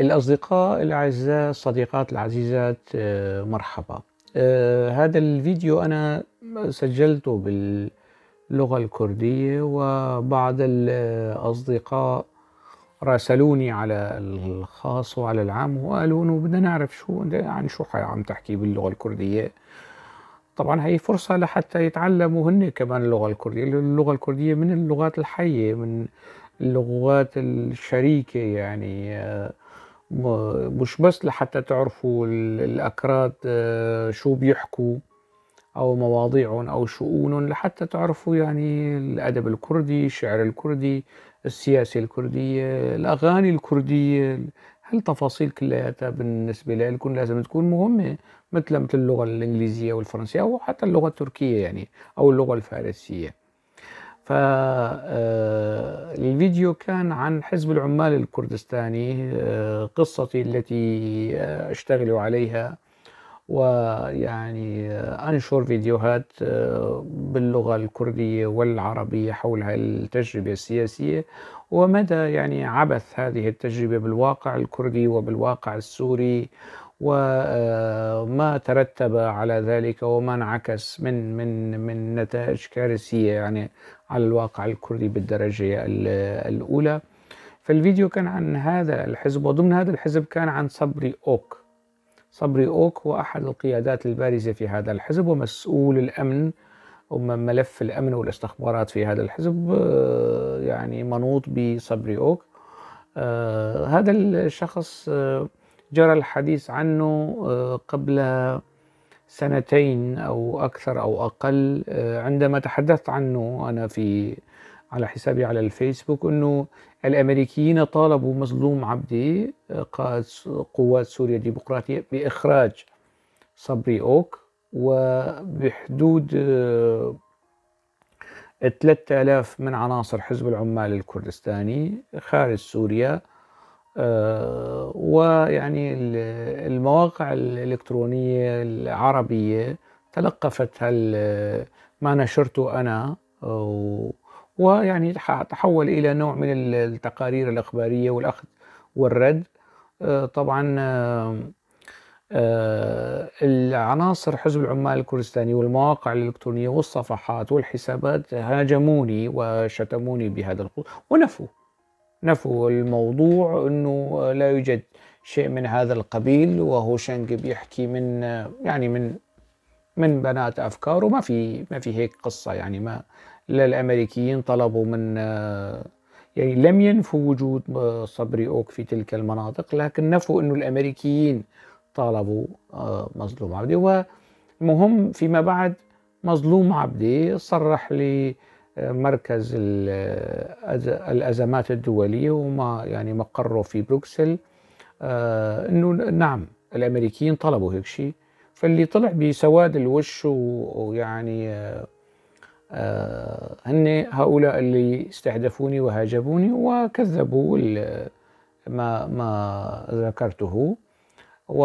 الأصدقاء الأعزاء الصديقات العزيزات آه، مرحبا. آه، هذا الفيديو أنا سجلته باللغة الكردية وبعض الأصدقاء راسلوني على الخاص وعلى العام وقالوا إنه بدنا نعرف شو عن شو عم تحكي باللغة الكردية. طبعا هي فرصة لحتى يتعلموا هن كمان اللغة الكردية. اللغة الكردية من اللغات الحية من اللغات الشريكة يعني آه، مش بس لحتى تعرفوا الأكراد آه، شو بيحكوا أو مواضيعهم أو شؤونهم لحتى تعرفوا يعني الأدب الكردي الشعر الكردي السياسة الكردية الأغاني الكردية. هالتفاصيل كلياتها بالنسبة لكم لازم تكون مهمة؟ مثل مثل اللغة الإنجليزية والفرنسية أو حتى اللغة التركية يعني أو اللغة الفارسية. فالفيديو آه، كان عن حزب العمال الكردستاني آه، قصتي التي آه، أشتغل عليها ويعني أنشر فيديوهات باللغة الكردية والعربية حول التجربة السياسية ومدى يعني عبث هذه التجربة بالواقع الكردي وبالواقع السوري وما ترتب على ذلك وما انعكس من من من نتائج كارثية يعني على الواقع الكردي بالدرجة الأولى. فالفيديو كان عن هذا الحزب وضمن هذا الحزب كان عن صبري أوك. صبري أوك هو أحد القيادات البارزة في هذا الحزب ومسؤول الأمن وملف الأمن والاستخبارات في هذا الحزب يعني منوط بصبري أوك. آه، هذا الشخص آه، جرى الحديث عنه آه، قبل سنتين أو أكثر أو أقل آه، عندما تحدثت عنه أنا في على حسابي على الفيسبوك إنه الأمريكيين طالبوا مظلوم عبدي آه، قائد قوات سوريا الديمقراطية بإخراج صبري أوك وبحدود 3000 من عناصر حزب العمال الكردستاني خارج سوريا ويعني المواقع الإلكترونية العربية تلقفت هال ما نشرته أنا ويعني تحول إلى نوع من التقارير الإخبارية والأخذ والرد. آه، طبعا آه، العناصر حزب العمال الكردستاني والمواقع الإلكترونية والصفحات والحسابات هاجموني وشتموني بهذا الخصوص ونفوا. نفوا الموضوع إنه لا يوجد شيء من هذا القبيل وهو شنق بيحكي من يعني من من بنات أفكار وما في ما في هيك قصة. يعني ما لا الأمريكيين طلبوا من يعني لم ينفوا وجود صبري أوك في تلك المناطق لكن نفوا إنه الأمريكيين طالبوا مظلوم عبدي. ومهم فيما بعد مظلوم عبدي صرح لي مركز الأزمات الدولية وما يعني مقره في بروكسل. آه، إنه نعم الأمريكيين طلبوا هيك شيء. فاللي طلع بسواد الوش ويعني آه، آه، هن هؤلاء اللي استهدفوني وهاجموني وكذبوا ما ما ذكرته. و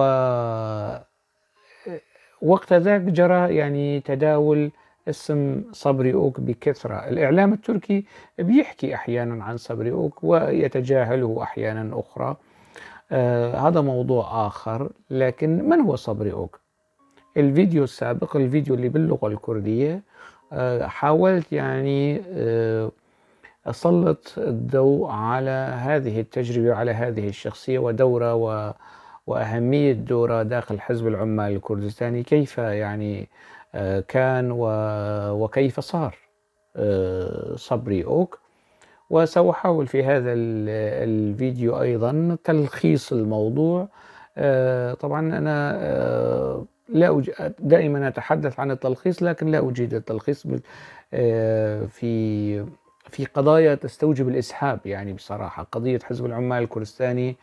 وقت ذاك جرى يعني تداول اسم صبري أوك بكثرة. الإعلام التركي بيحكي أحيانا عن صبري أوك ويتجاهله أحيانا أخرى. آه هذا موضوع آخر لكن من هو صبري أوك؟ الفيديو السابق الفيديو اللي باللغة الكردية آه حاولت يعني آه أسلط الضوء على هذه التجربة وعلى هذه الشخصية ودورة و وأهمية دورة داخل حزب العمال الكردستاني. كيف يعني كان وكيف صار آه، صبري أوك. وسأحاول في هذا الفيديو أيضا تلخيص الموضوع. آه، طبعا أنا لا دائما أتحدث عن التلخيص لكن لا أجيد التلخيص في في قضايا تستوجب الإسحاب يعني بصراحة. قضية حزب العمال الكردستاني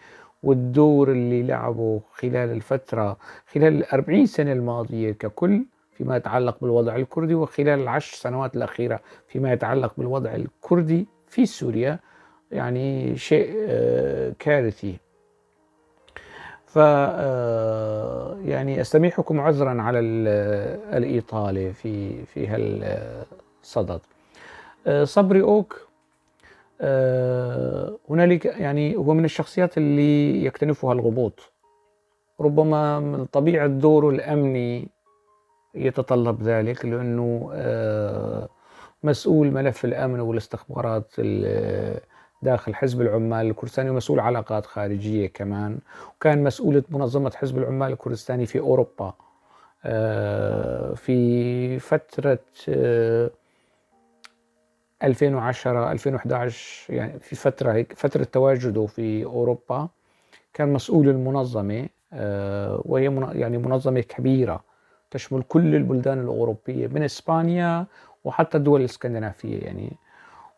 والدور اللي لعبه خلال الفترة خلال الأربعين سنة الماضية ككل فيما يتعلق بالوضع الكردي وخلال العشر سنوات الأخيرة فيما يتعلق بالوضع الكردي في سوريا يعني شيء آه، كارثي. ف آه، يعني أستميحكم عذرا على الإطالة في في هالصدد. آه، صبري آه، هنالك يعني هو من الشخصيات اللي يكتنفها الغموض ربما من طبيعة دوره الأمني يتطلب ذلك لأنه آه، مسؤول ملف الأمن والاستخبارات داخل حزب العمال الكردستاني ومسؤول علاقات خارجية كمان. وكان مسؤولة منظمة حزب العمال الكردستاني في أوروبا آه، في فترة 2010 2011 يعني في فترة هيك فترة تواجده في أوروبا كان مسؤول المنظمة آه، وهي يعني منظمة كبيرة. تشمل كل البلدان الأوروبية من إسبانيا وحتى الدول الإسكندنافية يعني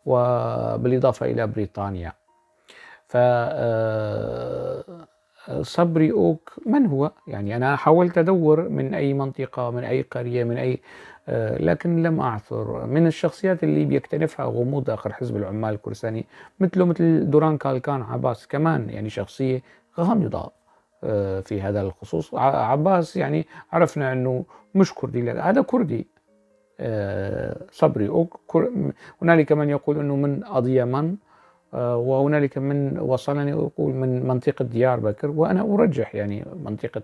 وبالإضافة إلى بريطانيا. ف آه، صبري أوك من هو؟ يعني أنا حاولت أدور من أي منطقة من أي قرية من أي آه، لكن لم أعثر. من الشخصيات اللي بيكتنفها غموض داخل حزب العمال الكردستاني مثله مثل دوران كالكان عباس كمان يعني شخصية غامضة. في هذا الخصوص. عباس يعني عرفنا أنه مش كردي. هذا كردي. آه، صبري. هنالك من يقول أنه من أضيمن وهنالك من وصلني يقول من منطقة ديار بكر وأنا أرجح يعني منطقة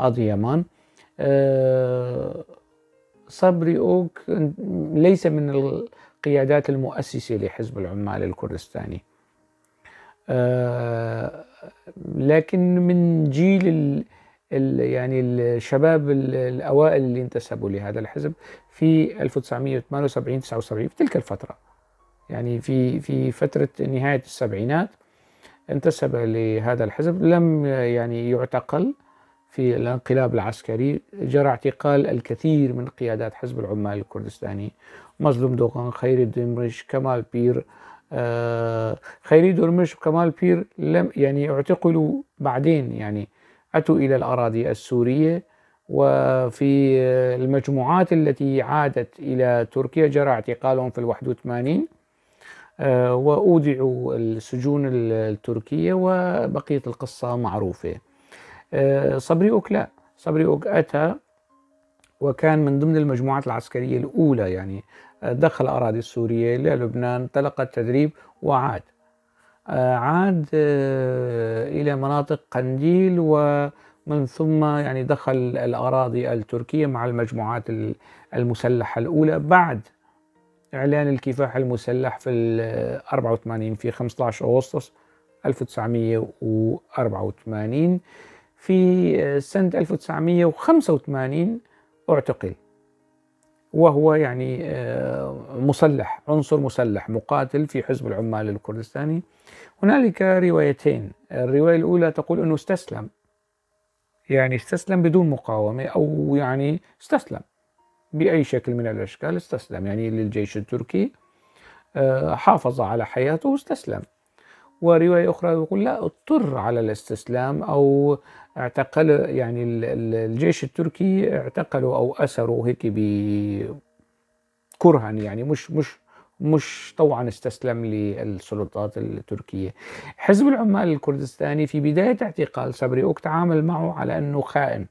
أضيمان صبري أوك ليس من القيادات المؤسسة لحزب العمال الكردستاني. آه، لكن من جيل ال ال يعني الشباب الأوائل اللي انتسبوا لهذا الحزب في 1978 79 في تلك الفترة. يعني في في فترة نهاية السبعينات انتسب لهذا الحزب. لم يعني يعتقل في الانقلاب العسكري جرى اعتقال الكثير من قيادات حزب العمال الكردستاني. مظلوم دوغان خيري دمرش كمال بير خيري درمش وكمال بير لم يعني اعتقلوا بعدين يعني أتوا إلى الأراضي السورية وفي المجموعات التي عادت إلى تركيا جرى اعتقالهم في الواحد وثمانين آه وأودعوا السجون التركية وبقية القصة معروفة. آه، صبري أوك لا صبري أوك أتى وكان من ضمن المجموعات العسكرية الأولى يعني آه، دخل الأراضي السورية للبنان تلقى التدريب وعاد. آه، عاد إلى مناطق قنديل ومن ثم يعني دخل الأراضي التركية مع المجموعات المسلحة الأولى بعد إعلان الكفاح المسلح في 84 في 15 أغسطس 1984 في سنة 1985 اعتقل. وهو يعني آه، مسلح عنصر مسلح مقاتل في حزب العمال الكردستاني. هنالك روايتين. الرواية الأولى تقول أنه استسلم. يعني استسلم بدون مقاومة أو يعني استسلم بأي شكل من الأشكال استسلم يعني للجيش التركي آه، حافظ على حياته واستسلم. ورواية أخرى يقول لا اضطر على الاستسلام أو اعتقل يعني الجيش التركي اعتقلوا أو أسروا هيك كرها يعني مش مش مش طوعا استسلم للسلطات التركية. حزب العمال الكردستاني في بداية اعتقال صبري أوك تعامل معه على أنه خائن.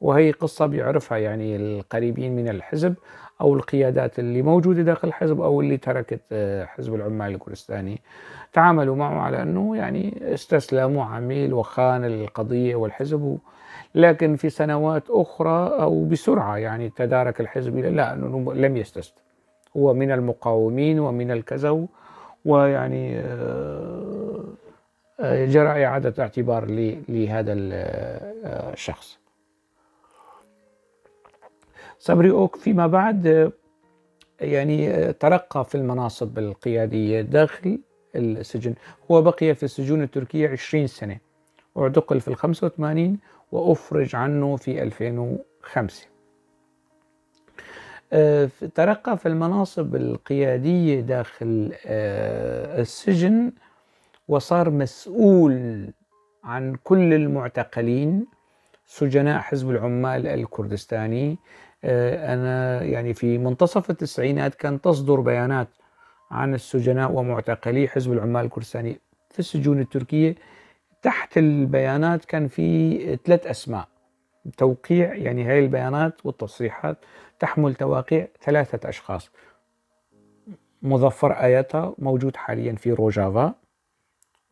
وهي قصة بيعرفها يعني القريبين من الحزب أو القيادات اللي موجودة داخل الحزب أو اللي تركت آه، حزب العمال الكردستاني. تعاملوا معه على أنه يعني استسلم وعميل وخان القضية والحزب لكن في سنوات أخرى أو بسرعة يعني تدارك الحزب لا أنه لم يستسلم. هو من المقاومين ومن الكذا ويعني آه، آه، جرى إعادة اعتبار لهذا الشخص. صبري أوك فيما بعد يعني ترقى في المناصب القيادية داخل السجن. هو بقي في السجون التركية 20 سنة. اعتقل في ال 85 وأفرج عنه في 2005 آه، ترقى في المناصب القيادية داخل آه، السجن وصار مسؤول عن كل المعتقلين سجناء حزب العمال الكردستاني آه، أنا يعني في منتصف التسعينات كان تصدر بيانات عن السجناء ومعتقلي حزب العمال الكردستاني في السجون التركية. تحت البيانات كان في ثلاث أسماء. توقيع يعني هاي البيانات والتصريحات تحمل تواقيع ثلاثة أشخاص. مظفر آياتا موجود حاليا في روجافا.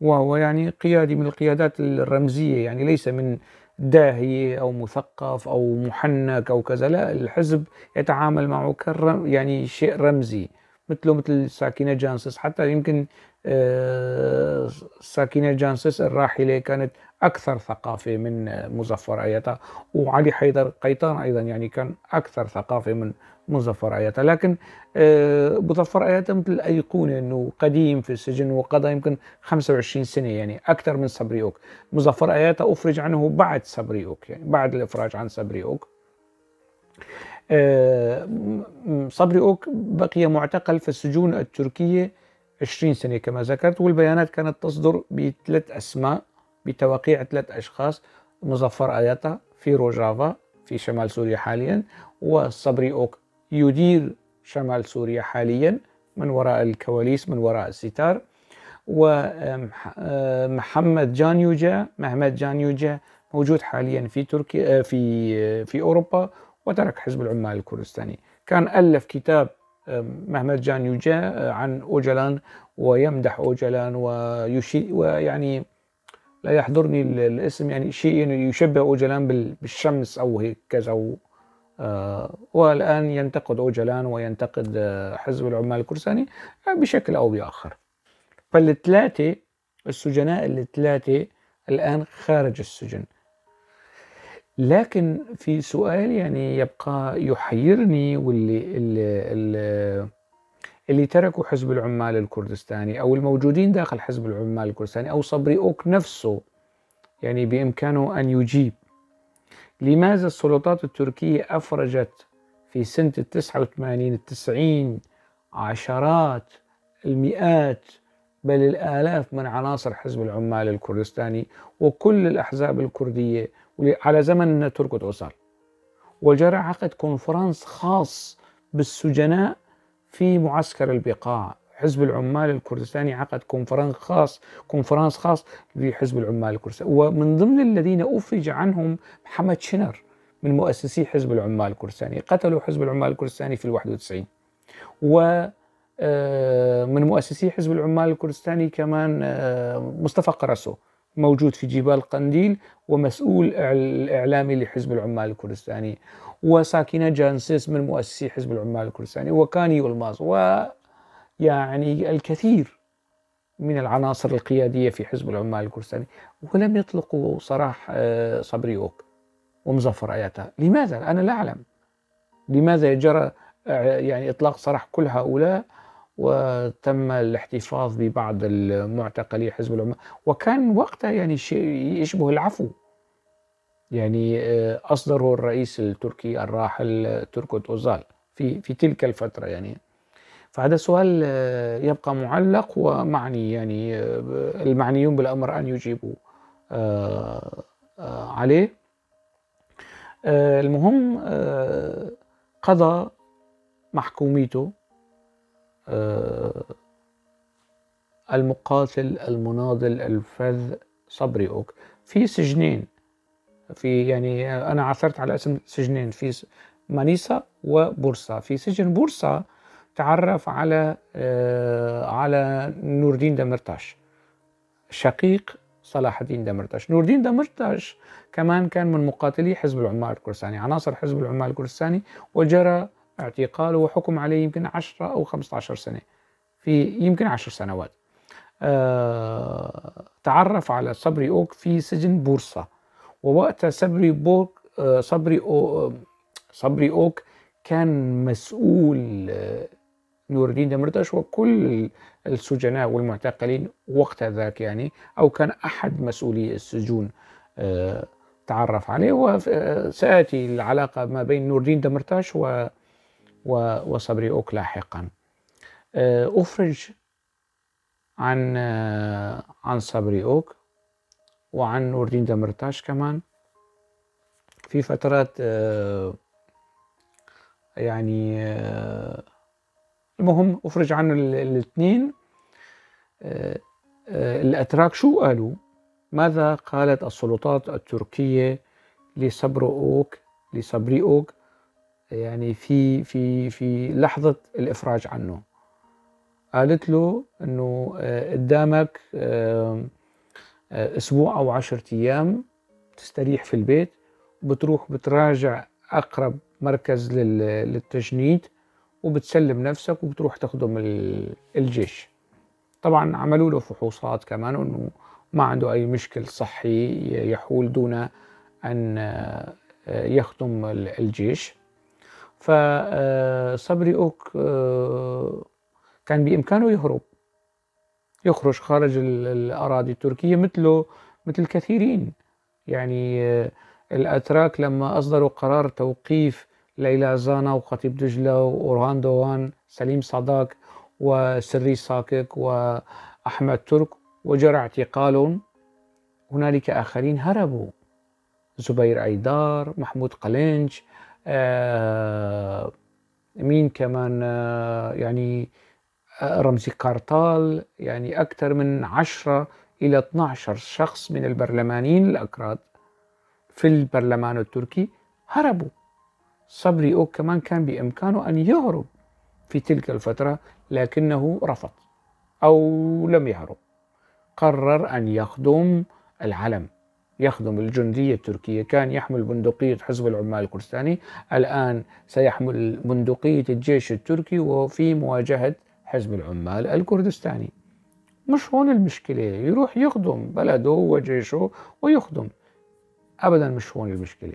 وهو يعني قيادي من القيادات الرمزية يعني ليس من داهية أو مثقف أو محنك أو كذا لا الحزب يتعامل معه كرم يعني شيء رمزي. مثله مثل ساكنة جانسس. حتى يمكن آه، ساكنة جانسس الراحلة كانت أكثر ثقافة من مظفر آياتا. وعلي حيدر قيطان أيضا يعني كان أكثر ثقافة من مظفر آياتا. لكن آه، مظفر آياتا مثل أيقونة أنه قديم في السجن وقضى يمكن 25 سنة يعني أكثر من صبريوك. مظفر آياتا أفرج عنه بعد صبريوك يعني بعد الإفراج عن صبريوك. آه، صبري أوك بقي معتقل في السجون التركية 20 سنة كما ذكرت والبيانات كانت تصدر بثلاث أسماء بتوقيع ثلاث أشخاص مظفر آياتا في روجافا في شمال سوريا حاليا وصبري أوك يدير شمال سوريا حاليا من وراء الكواليس من وراء الستار. ومحمد جانيوجا محمد جانيوجا موجود حاليا في تركيا في في أوروبا. وترك حزب العمال الكردستاني. كان ألف كتاب محمد جان يوجا آه، عن أوجلان ويمدح أوجلان ويشي ويعني لا يحضرني الاسم يعني شيء يشبه أوجلان بالشمس أو هيك كذا آه، والآن ينتقد أوجلان وينتقد آه، حزب العمال الكردستاني بشكل أو بآخر. فالثلاثة السجناء الثلاثة الآن خارج السجن. لكن في سؤال يعني يبقى يحيرني واللي اللي, اللي, اللي تركوا حزب العمال الكردستاني أو الموجودين داخل حزب العمال الكردستاني أو صبري أوك نفسه يعني بإمكانه أن يجيب. لماذا السلطات التركية أفرجت في سنة ال 89 التسعين عشرات المئات بل الآلاف من عناصر حزب العمال الكردستاني وكل الأحزاب الكردية على زمن تركة أوصال وجرى عقد conference خاص بالسجناء في معسكر البقاع. حزب العمال الكردستاني عقد conference خاص conference خاص بحزب العمال الكردستاني. ومن ضمن الذين أفرج عنهم محمد شنر من مؤسسي حزب العمال الكردستاني. قتلوا حزب العمال الكردستاني في ال 91 و من مؤسسي حزب العمال الكردستاني كمان آه، مصطفى قرسو موجود في جبال قنديل ومسؤول الإعلامي لحزب العمال الكردستاني. وساكنة جانسيس من مؤسسي حزب العمال الكردستاني وكاني يلماس ويعني الكثير من العناصر القيادية في حزب العمال الكردستاني. ولم يطلقوا صراح آه، صبريوك ومظفر آياتا. لماذا؟ أنا لا أعلم. لماذا جرى آه، يعني إطلاق سراح كل هؤلاء؟ وتم الاحتفاظ ببعض المعتقلي حزب العمال وكان وقتها يعني شيء يشبه العفو. يعني آه، أصدره الرئيس التركي الراحل تركوت أوزال في في تلك الفترة يعني. فهذا سؤال آه، يبقى معلق ومعني يعني آه، المعنيون بالأمر أن يجيبوا عليه. المهم قضى محكوميته آه، المقاتل المناضل الفذ صبري أوك. في سجنين. في يعني أنا عثرت على اسم سجنين. في مانيسا وبورصة في سجن بورصة تعرف على آه، على نور الدين دمرتاش. شقيق صلاح الدين دمرتاش. نور الدين دمرتاش كمان كان من مقاتلي حزب العمال الكردستاني عناصر حزب العمال الكردستاني وجرى اعتقاله وحكم عليه يمكن 10 أو 15 سنة في يمكن 10 سنوات. أه تعرف على صبري أوك في سجن بورصة. ووقتها صبري بوك أه صبري أو صبري أوك كان مسؤول أه نور الدين دمرداش وكل السجناء والمعتقلين وقت ذاك يعني أو كان أحد مسؤولي السجون أه تعرف عليه. وسآتي العلاقة ما بين نور الدين دمرتاش و وصبري أوك لاحقا آه، أفرج عن آه، عن صبري أوك وعن نور الدين دمرتاش كمان. في فترات آه، يعني المهم أفرج عن الاثنين الأتراك شو قالوا؟ ماذا قالت السلطات التركية لصبر أوك لصبري أوك؟ يعني في في في لحظة الإفراج عنه. قالت له إنه آه، قدامك آه، أسبوع أو عشرة أيام تستريح في البيت وبتروح بتراجع أقرب مركز للتجنيد وبتسلم نفسك وبتروح تخدم الجيش. طبعا عملوا له فحوصات كمان إنه ما عنده أي مشكل صحي يحول دون أن يخدم الجيش. فصبري أوك كان بإمكانه يهرب. يخرج خارج الأراضي التركية مثله مثل كثيرين يعني الأتراك لما أصدروا قرار توقيف ليلى زانا وخطيب دجلة وأورهان دوان سليم صداق وسري ساكك وأحمد ترك وجرى اعتقالهم. هنالك آخرين هربوا. زبير أيدار محمود قلنج آه مين كمان آه يعني آه رمزي كارتال يعني أكثر من 10 إلى 12 شخص من البرلمانيين الأكراد في البرلمان التركي هربوا. صبري أوك كمان كان بإمكانه أن يهرب في تلك الفترة لكنه رفض أو لم يهرب. قرر أن يخدم العلم. يخدم الجندية التركية كان يحمل بندقية حزب العمال الكردستاني الآن سيحمل بندقية الجيش التركي وفي مواجهة حزب العمال الكردستاني. مش هون المشكلة يروح يخدم بلده وجيشه ويخدم. أبدا مش هون المشكلة.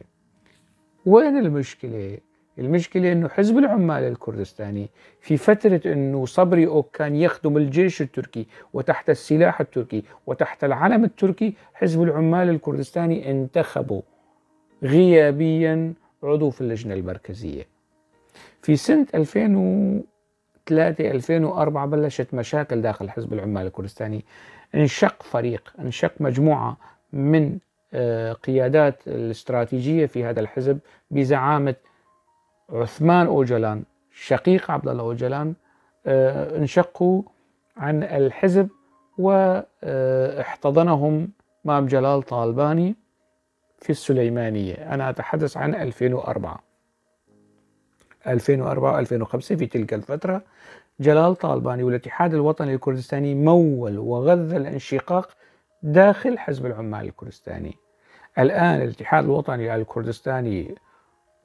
وين المشكلة؟ المشكلة أنه حزب العمال الكردستاني في فترة أنه صبري أوك كان يخدم الجيش التركي وتحت السلاح التركي وتحت العلم التركي حزب العمال الكردستاني انتخبوا غيابيا عضو في اللجنة المركزية. في سنة 2003 2004 بلشت مشاكل داخل حزب العمال الكردستاني. انشق فريق انشق مجموعة من آه، قيادات الاستراتيجية في هذا الحزب بزعامة عثمان أوجلان شقيق عبد الله أوجلان آه، انشقوا عن الحزب واحتضنهم مام جلال طالباني في السليمانية. أنا أتحدث عن 2004 2004 2005 في تلك الفترة جلال طالباني والاتحاد الوطني الكردستاني مول وغذى الانشقاق داخل حزب العمال الكردستاني. الآن الاتحاد الوطني الكردستاني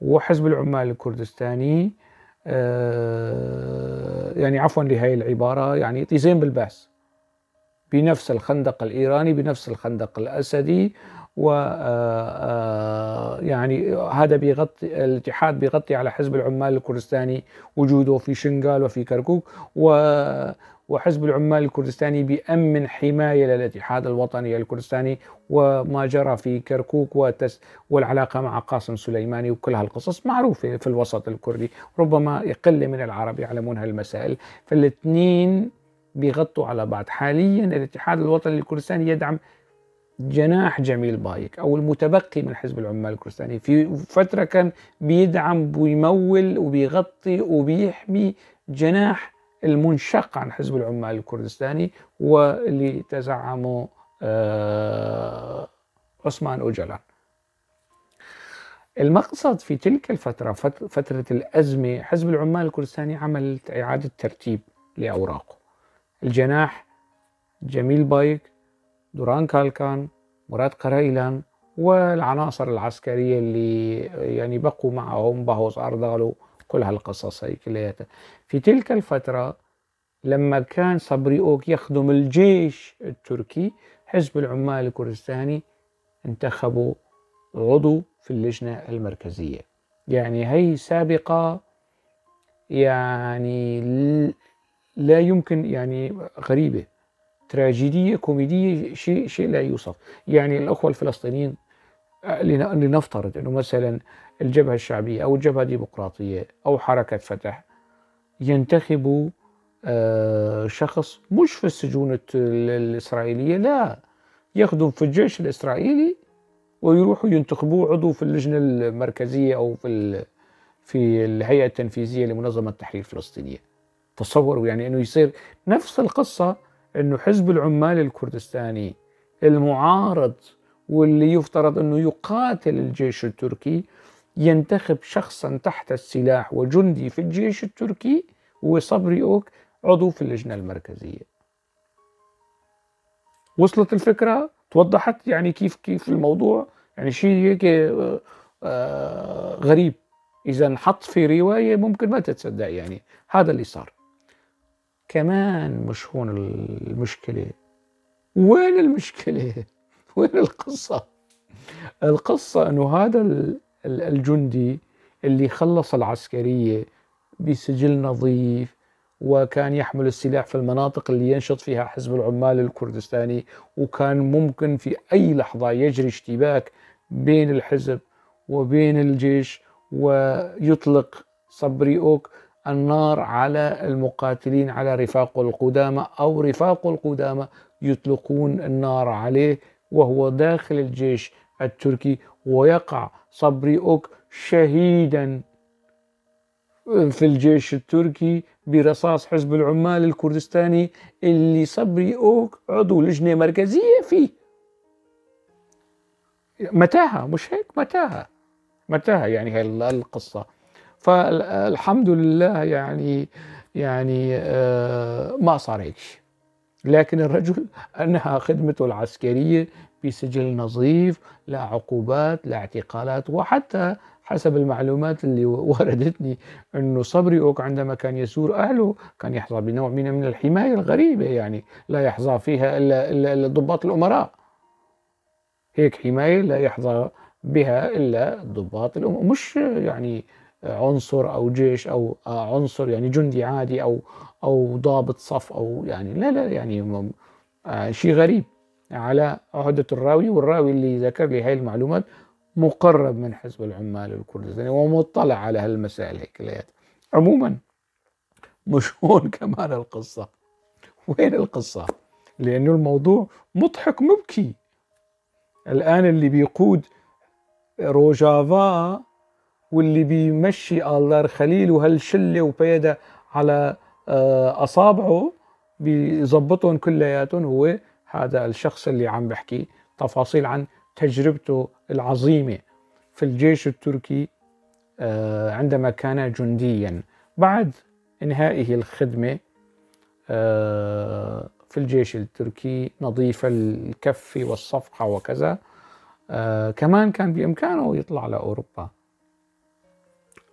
وحزب العمال الكردستاني آه، يعني عفوا لهي العبارة يعني طيزين بالباس. بنفس الخندق الإيراني بنفس الخندق الأسدي و آه، آه، يعني هذا بيغطي الاتحاد بيغطي على حزب العمال الكردستاني وجوده في شنغال وفي كركوك و وحزب العمال الكردستاني بأمن حماية للاتحاد الوطني الكردستاني وما جرى في كركوك وتس والعلاقة مع قاسم سليماني وكل هالقصص معروفة في الوسط الكردي. ربما يقل من العرب يعلمون هالمسائل فالاثنين بيغطوا على بعض. حاليا الاتحاد الوطني الكردستاني يدعم جناح جميل بايك أو المتبقي من حزب العمال الكردستاني. في فترة كان بيدعم ويمول وبيغطي وبيحمي جناح المنشق عن حزب العمال الكردستاني واللي تزعمه آه، عثمان أوجلان. المقصد في تلك الفترة فترة الأزمة حزب العمال الكردستاني عمل إعادة ترتيب لأوراقه. الجناح جميل بايك دوران كالكان مراد قرايلان والعناصر العسكرية اللي يعني بقوا معهم بهوز أرضغلو كل هالقصص هي كلياتها في تلك الفترة لما كان صبري أوك يخدم الجيش التركي حزب العمال الكردستاني انتخبوا عضو في اللجنة المركزية. يعني هي سابقة يعني لا يمكن يعني غريبة تراجيدية كوميدية شيء شيء لا يوصف. يعني الأخوة الفلسطينيين لنفترض أنه مثلا الجبهة الشعبية أو الجبهة الديمقراطية أو حركة فتح ينتخبوا آه، شخص مش في السجون الإسرائيلية لا. يخدم في الجيش الإسرائيلي ويروحوا ينتخبوه عضو في اللجنة المركزية أو في في الهيئة التنفيذية لمنظمة التحرير الفلسطينية. تصوروا يعني أنه يصير نفس القصة أنه حزب العمال الكردستاني المعارض واللي يفترض أنه يقاتل الجيش التركي ينتخب شخصا تحت السلاح وجندي في الجيش التركي هو صبري أوك عضو في اللجنة المركزية. وصلت الفكرة؟ توضحت يعني كيف كيف الموضوع؟ يعني شيء هيك آه، غريب. إذا انحط في رواية ممكن ما تتصدق يعني. هذا اللي صار. كمان مش هون المشكلة. وين المشكلة؟ وين القصة؟ القصة أنه هذا الجندي اللي خلص العسكرية بسجل نظيف وكان يحمل السلاح في المناطق اللي ينشط فيها حزب العمال الكردستاني وكان ممكن في أي لحظة يجري اشتباك بين الحزب وبين الجيش ويطلق صبري أوك النار على المقاتلين على رفاق القدامى أو رفاق القدامى يطلقون النار عليه وهو داخل الجيش التركي ويقع صبري أوك شهيدا في الجيش التركي برصاص حزب العمال الكردستاني اللي صبري أوك عضو لجنة مركزية فيه. متاهة مش هيك؟ متاهة. متاهة يعني هاي القصة. فالحمد لله يعني يعني آه، ما صار هيك شيء. لكن الرجل انهى خدمته العسكريه بسجل نظيف لا عقوبات لا اعتقالات وحتى حسب المعلومات اللي وردتني أنه صبري اوك عندما كان يزور أهله كان يحظى بنوع من من الحماية الغريبة يعني لا يحظى فيها الا الا ضباط الأمراء. هيك حماية لا يحظى بها إلا ضباط الأمراء. مش يعني عنصر أو جيش أو عنصر يعني جندي عادي أو أو ضابط صف أو يعني لا لا يعني شيء غريب. على عهدة الراوي والراوي اللي ذكر لي هاي المعلومات مقرب من حزب العمال الكردستاني ومطلع على هالمسائل هيك عموما مش هون كمان القصة. وين القصة؟ لأنه الموضوع مضحك مبكي. الآن اللي بيقود روجافا واللي بيمشي الله خليل وهالشلة وبيدا على آه، أصابعه بيظبطهم كلياتهم هو هذا الشخص اللي عم بحكي تفاصيل عن تجربته العظيمة في الجيش التركي آه، عندما كان جنديا. بعد إنهائه الخدمة آه، في الجيش التركي نظيف الكف والصفحة وكذا آه، كمان كان بإمكانه يطلع لأوروبا.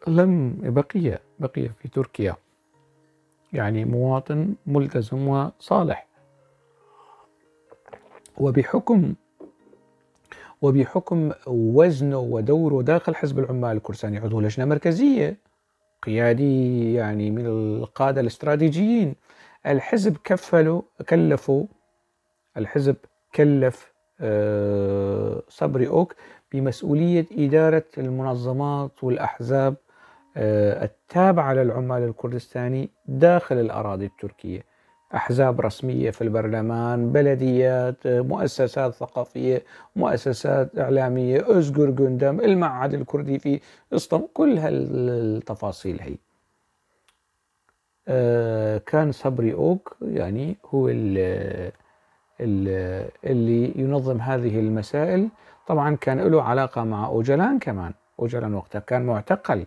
لم بقي بقي في تركيا. يعني مواطن ملتزم وصالح. وبحكم وبحكم وزنه ودوره داخل حزب العمال الكردستاني عضو لجنة مركزية قيادي يعني من القادة الاستراتيجيين. الحزب كفله كلفه الحزب كلف آه، صبري أوك بمسؤولية إدارة المنظمات والأحزاب آه، التابعة للعمال الكردستاني داخل الأراضي التركية. أحزاب رسمية في البرلمان بلديات مؤسسات ثقافية مؤسسات إعلامية أزقر جندم المعهد الكردي في إسطنبول كل هالتفاصيل هي. آه، كان صبري أوك يعني هو اللي, اللي ينظم هذه المسائل. طبعا كان له علاقة مع أوجلان كمان أوجلان وقتها كان معتقل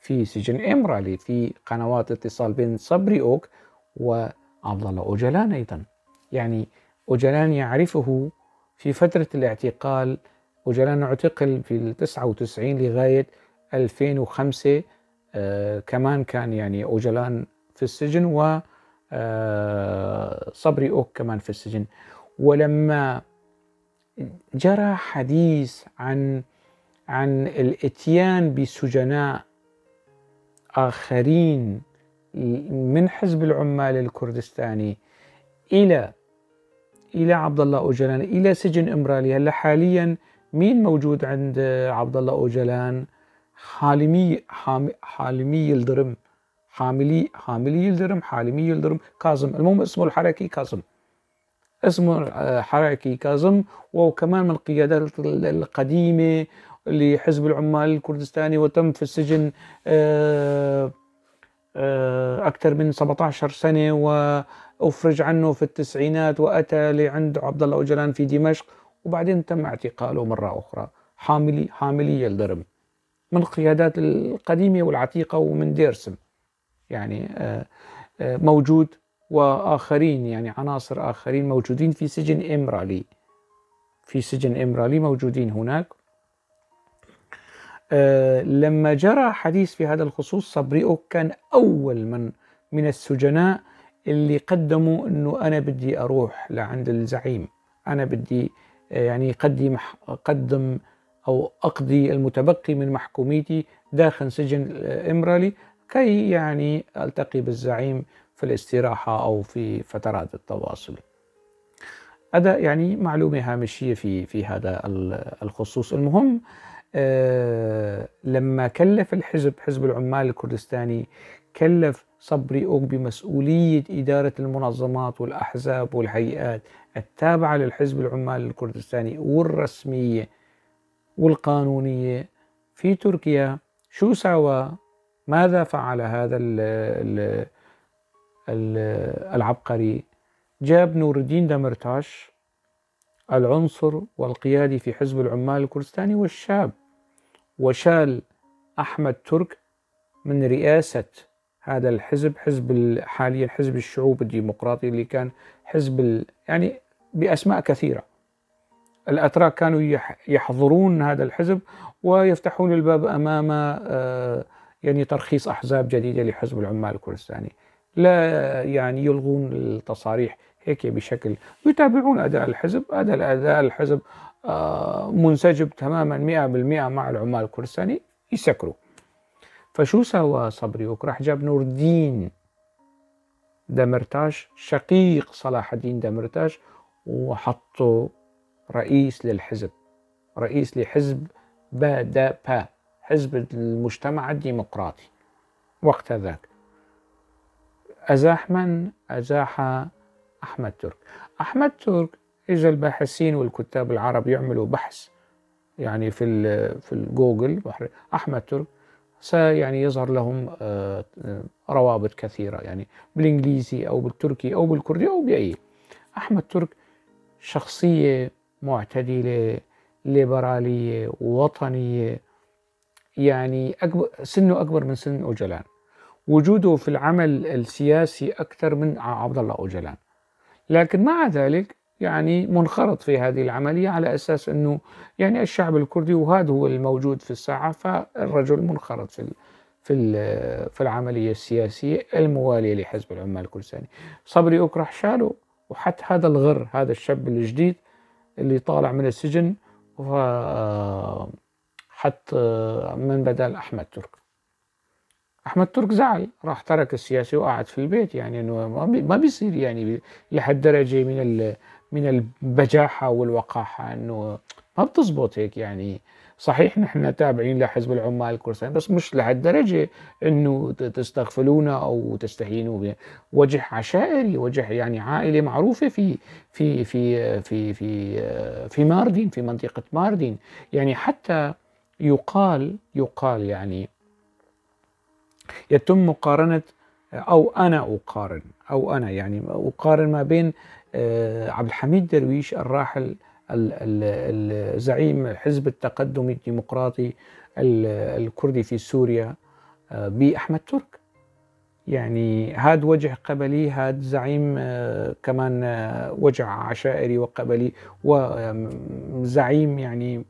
في سجن إمرالي في قنوات اتصال بين صبري أوك و عبد الله أوجلان أيضا. يعني أوجلان يعرفه في فترة الاعتقال. أوجلان اعتقل في 99 لغاية 2005 آه كمان كان يعني أوجلان في السجن و آه صبري أوك كمان في السجن. ولما جرى حديث عن عن الإتيان بسجناء آخرين من حزب العمال الكردستاني إلى إلى عبد الله أوجلان إلى سجن امرالي هلا حاليا مين موجود عند عبد الله أوجلان؟ حالمي حالمي الدرم حاملي حاملي الدرم حالمي الدرم كاظم المهم اسمه الحركي كاظم. اسمه حركي كاظم وكمان من القيادات القديمة لحزب العمال الكردستاني وتم في السجن آه آه، أكثر من 17 سنة وأفرج عنه في التسعينات وأتى لعند عبد الله أوجلان في دمشق وبعدين تم اعتقاله مرة أخرى. حاملي حاملي الدرم من القيادات القديمة والعتيقة ومن ديرسم. يعني آه، موجود وآخرين يعني عناصر آخرين موجودين في سجن إمرالي. في سجن إمرالي موجودين هناك. لما جرى حديث في هذا الخصوص صبريو كان أول من من السجناء اللي قدموا أنه أنا بدي أروح لعند الزعيم. أنا بدي آه، يعني قدم قدم أو أقضي المتبقي من محكوميتي داخل سجن إمرالي كي يعني ألتقي بالزعيم في الاستراحة أو في فترات التواصل. هذا يعني معلومة هامشية في في هذا الخصوص. المهم آه لما كلف الحزب حزب العمال الكردستاني كلف صبري أوك بمسؤولية إدارة المنظمات والأحزاب والهيئات التابعة للحزب العمال الكردستاني والرسمية والقانونية في تركيا. شو سوى؟ ماذا فعل هذا ال ال ال العبقري؟ جاب نور الدين دمرتاش العنصر والقيادي في حزب العمال الكردستاني والشاب وشال أحمد ترك من رئاسة هذا الحزب حزب حاليا حزب الشعوب الديمقراطي اللي كان حزب يعني بأسماء كثيرة. الأتراك كانوا يحضرون هذا الحزب ويفتحون الباب أمام آه، يعني ترخيص أحزاب جديدة لحزب العمال الكردستاني. لا يعني يلغون التصاريح هيك بشكل يتابعون أداء الحزب أداء أداء الحزب منسجم تماما 100% مع العمال الكردستاني يسكروا. فشو سوى صبريوك؟ راح جاب نور الدين دمرتاش شقيق صلاح الدين دمرتاش وحطه رئيس للحزب. رئيس لحزب بادا با حزب المجتمع الديمقراطي. وقت ذاك أزاح من؟ أزاح أحمد ترك. أحمد ترك إجا الباحثين والكتاب العرب يعملوا بحث يعني في في الجوجل أحمد ترك سيعني يظهر لهم آه، روابط كثيرة يعني بالإنجليزي أو بالتركي أو بالكردي أو بأي. أحمد ترك شخصية معتدلة ليبرالية وطنية يعني أكبر سنه أكبر من سن أوجلان. وجوده في العمل السياسي أكثر من عبد الله أوجلان. لكن مع ذلك يعني منخرط في هذه العملية على أساس أنه يعني الشعب الكردي وهذا هو الموجود في الساعة فالرجل منخرط في في في العملية السياسية الموالية لحزب العمال الكردستاني. صبري أكرح شاله وحتى هذا الغر هذا الشاب الجديد اللي طالع من السجن حط من بدل أحمد ترك. أحمد ترك زعل راح ترك السياسة وقعد في البيت يعني إنه ما بيصير يعني لهالدرجة من من البجاحة والوقاحة إنه ما بتزبط هيك يعني. صحيح نحن تابعين لحزب العمال الكردستاني بس مش لهالدرجة إنه تستغفلونا أو تستهينوا وجه عشائري وجه يعني عائلة معروفة في في في في في في ماردين في منطقة ماردين. يعني حتى يقال يقال يعني يتم مقارنة أو أنا أقارن أو أنا يعني أقارن ما بين عبد الحميد درويش الراحل الزعيم حزب التقدم الديمقراطي الكردي في سوريا آه، بأحمد ترك. يعني هاد وجه قبلي هاد زعيم آه، كمان وجه عشائري وقبلي وزعيم يعني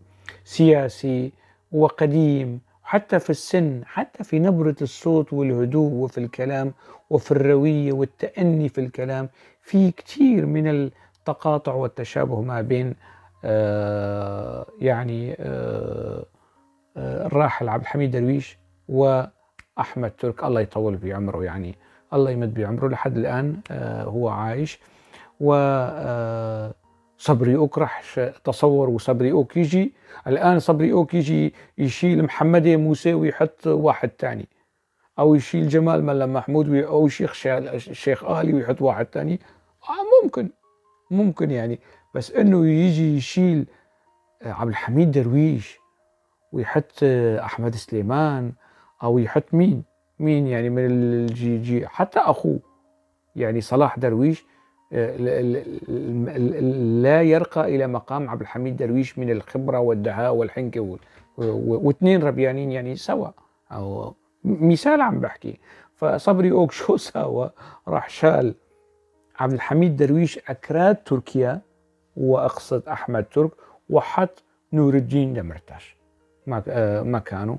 سياسي وقديم. حتى في السن حتى في نبرة الصوت والهدوء وفي الكلام وفي الروية والتأني في الكلام في كثير من التقاطع والتشابه ما بين آه يعني آه, آه، الراحل عبد الحميد درويش وأحمد ترك. الله يطول بعمره يعني الله يمد بعمره لحد الآن آه هو عايش. و صبري أوك راح تصور وصبري أوك يجي. الآن صبري أوك يجي يشيل محمد موسى ويحط واحد ثاني أو يشيل جمال ملا محمود أو شيخ الشيخ الي ويحط واحد ثاني آه ممكن. ممكن يعني. بس إنه يجي يشيل عبد الحميد درويش ويحط أحمد سليمان أو يحط مين؟ مين يعني من الجي جي حتى أخوه. يعني صلاح درويش لا يرقى إلى مقام عبد الحميد درويش من الخبرة والدهاء والحنكه واثنين ربيانين يعني سوا. أو مثال عم بحكي. فصبري اوك شو سوى راح شال عبد الحميد درويش أكراد تركيا وأقصد أحمد ترك وحط نور الدين دمرتاش مكانه.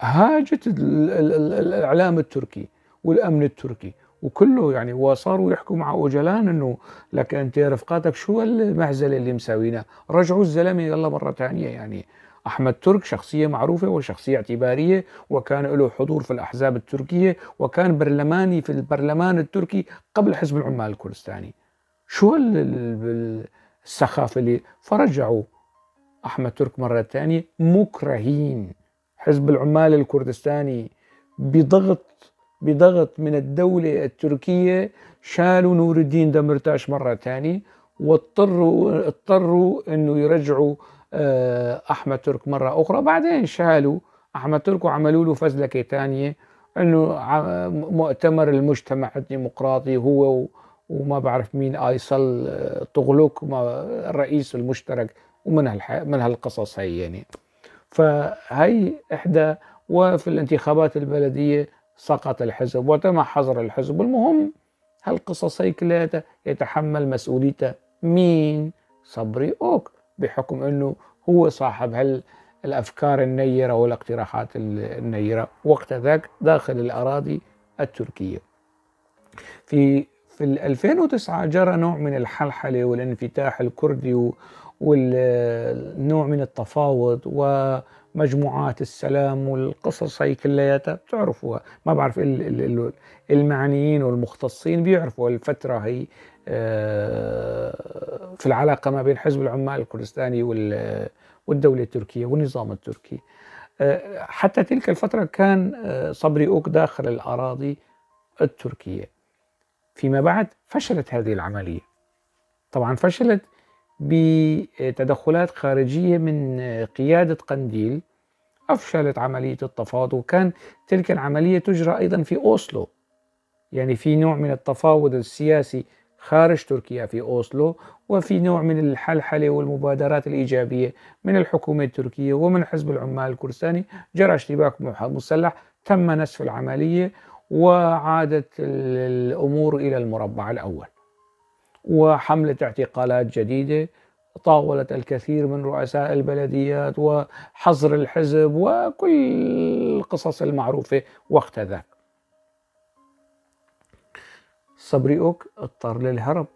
هاجت الإعلام التركي والأمن التركي وكله يعني وصاروا يحكوا مع أوجلان إنه لك انت رفقاتك شو المهزله اللي مساوينها رجعوا الزلمة يلا مرة ثانية يعني. أحمد ترك شخصية معروفة وشخصية اعتبارية وكان له حضور في الأحزاب التركية وكان برلماني في البرلمان التركي قبل حزب العمال الكردستاني. شو السخافة اللي فرجعوا أحمد ترك مرة ثانية مكرهين حزب العمال الكردستاني بضغط بضغط من الدولة التركية شالوا نور الدين دمرتاش مرة ثانية واضطروا اضطروا إنه يرجعوا أحمد ترك مرة أخرى. بعدين شالوا أحمد ترك وعملوا له فزلكة ثانية إنه مؤتمر المجتمع الديمقراطي هو وما بعرف مين آيسل آه، طغلوك الرئيس المشترك ومن من هالقصص هي يعني. فهي إحدى وفي الانتخابات البلدية سقط الحزب وتم حظر الحزب. المهم هالقصص هي كلها يتحمل مسؤوليته. مين؟ صبري أوك. بحكم أنه هو صاحب هال الأفكار النيرة والاقتراحات النيرة. وقت ذاك داخل الأراضي التركية. في في 2009 جرى نوع من الحلحلة والانفتاح الكردي والنوع من التفاوض ومجموعات السلام والقصص هي كلياتها بتعرفوها. ما بعرف المعنيين والمختصين بيعرفوا الفترة هي آه، في العلاقة ما بين حزب العمال الكردستاني والدولة التركية والنظام التركي. آه، حتى تلك الفترة كان آه، صبري أوك داخل الأراضي التركية. فيما بعد فشلت هذه العملية. طبعا فشلت بتدخلات خارجية من قيادة قنديل. أفشلت عملية التفاوض وكان تلك العملية تجرى أيضا في أوسلو. يعني في نوع من التفاوض السياسي خارج تركيا في أوسلو وفي نوع من الحلحلة والمبادرات الإيجابية من الحكومة التركية ومن حزب العمال الكردستاني. جرى اشتباك مسلح تم نسف العملية وعادت الأمور إلى المربع الأول. وحملة اعتقالات جديدة طاولت الكثير من رؤساء البلديات وحظر الحزب وكل القصص المعروفة وقت ذاك. صبري أوك اضطر للهرب.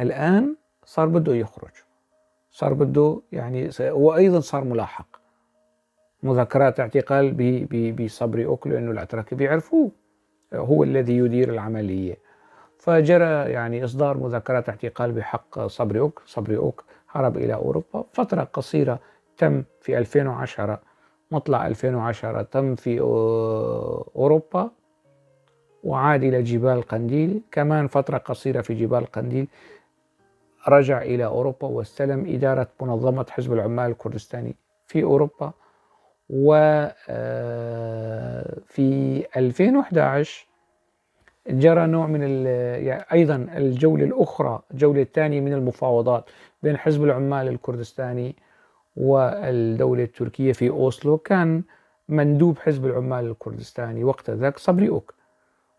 الآن صار بده يخرج. صار بده يعني وأيضا صار ملاحق. مذكرات اعتقال بصبري أوك لأنه الأتراك بيعرفوه. هو الذي يدير العملية. فجرى يعني إصدار مذكرات اعتقال بحق صبري أوك صبري أوك هرب إلى أوروبا. فترة قصيرة تم في 2010 مطلع 2010 تم في أوروبا. وعاد إلى جبال قنديل. كمان فترة قصيرة في جبال قنديل. رجع إلى أوروبا واستلم إدارة منظمة حزب العمال الكردستاني في أوروبا. وفي آه، 2011 جرى نوع من يعني أيضا الجولة الأخرى الجوله الثانية من المفاوضات بين حزب العمال الكردستاني والدولة التركية في أوسلو. كان مندوب حزب العمال الكردستاني وقت ذاك صبري أوك.